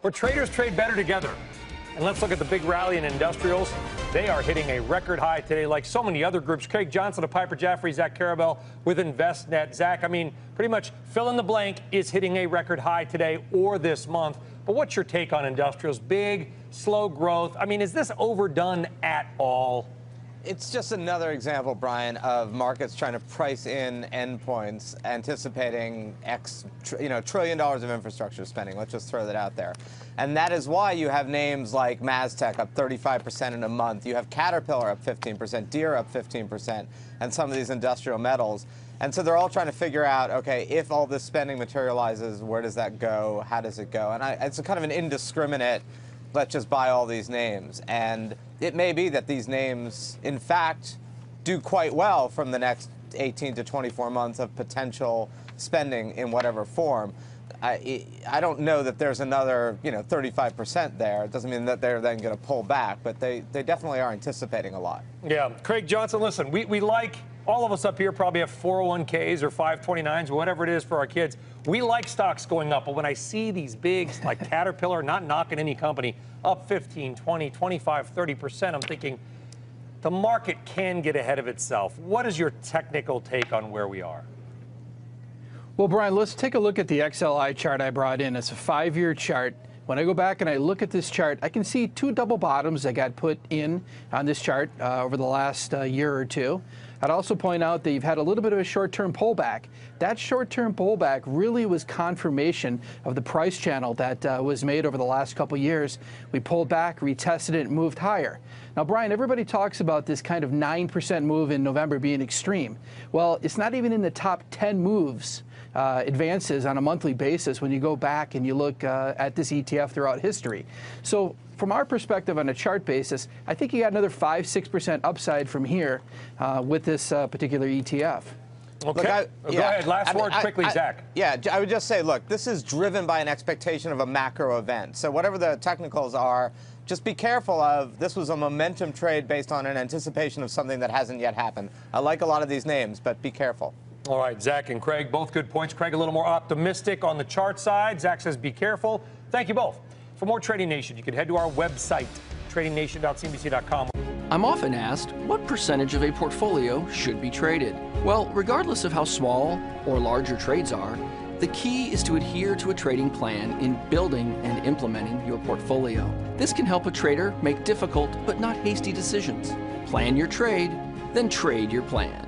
But traders trade better together. And let's look at the big rally in industrials. They are hitting a record high today, like so many other groups. Craig Johnson of Piper Jaffray, Zach Karabell with Envestnet. Zach, I mean, pretty much fill in the blank is hitting a record high today or this month. But what's your take on industrials? Big, slow growth. I mean, is this overdone at all? It's just another example, Brian, of markets trying to price in endpoints, anticipating X, you know, trillion dollars of infrastructure spending. Let's just throw that out there. And that is why you have names like MasTec up 35% in a month. You have Caterpillar up 15%, Deere up 15%, and some of these industrial metals. And so they're all trying to figure out, okay, if all this spending materializes, where does that go? How does it go? And I, it's kind of an indiscriminate let's just buy all these names. And it may be that these names, in fact, do quite well from the next 18 to 24 months of potential spending in whatever form. I, I don't know that there's another, you know, 35% there. It doesn't mean that they're then going to pull back, but they, they definitely are anticipating a lot. Yeah. Craig Johnson, listen, we, we like all of us up here probably have 401ks or 529s, whatever it is for our kids. We like stocks going up, but when I see these big, like Caterpillar, not knocking any company, up 15, 20, 25, 30%, I'm thinking the market can get ahead of itself. What is your technical take on where we are? Well, Brian, let's take a look at the XLI chart I brought in. It's a five-year chart. When I go back and I look at this chart, I can see two double bottoms that got put in on this chart uh, over the last uh, year or two. I'd also point out that you've had a little bit of a short-term pullback. That short-term pullback really was confirmation of the price channel that uh, was made over the last couple years. We pulled back, retested it, and moved higher. Now, Brian, everybody talks about this kind of 9% move in November being extreme. Well, it's not even in the top 10 moves uh, advances on a monthly basis when you go back and you look uh, at this ETF throughout history. So from our perspective on a chart basis, I think you got another 5 6% upside from here uh, with this uh, particular ETF. Okay. Look, I, Go yeah, ahead. Last I word I, quickly, I, Zach. Yeah, I would just say, look, this is driven by an expectation of a macro event. So whatever the technicals are, just be careful of this was a momentum trade based on an anticipation of something that hasn't yet happened. I like a lot of these names, but be careful. All right, Zach and Craig, both good points. Craig a little more optimistic on the chart side. Zach says be careful. Thank you both. For more Trading Nation, you can head to our website, tradingnation.cnbc.com. I'm often asked what percentage of a portfolio should be traded. Well, regardless of how small or large your trades are, the key is to adhere to a trading plan in building and implementing your portfolio. This can help a trader make difficult but not hasty decisions. Plan your trade, then trade your plan.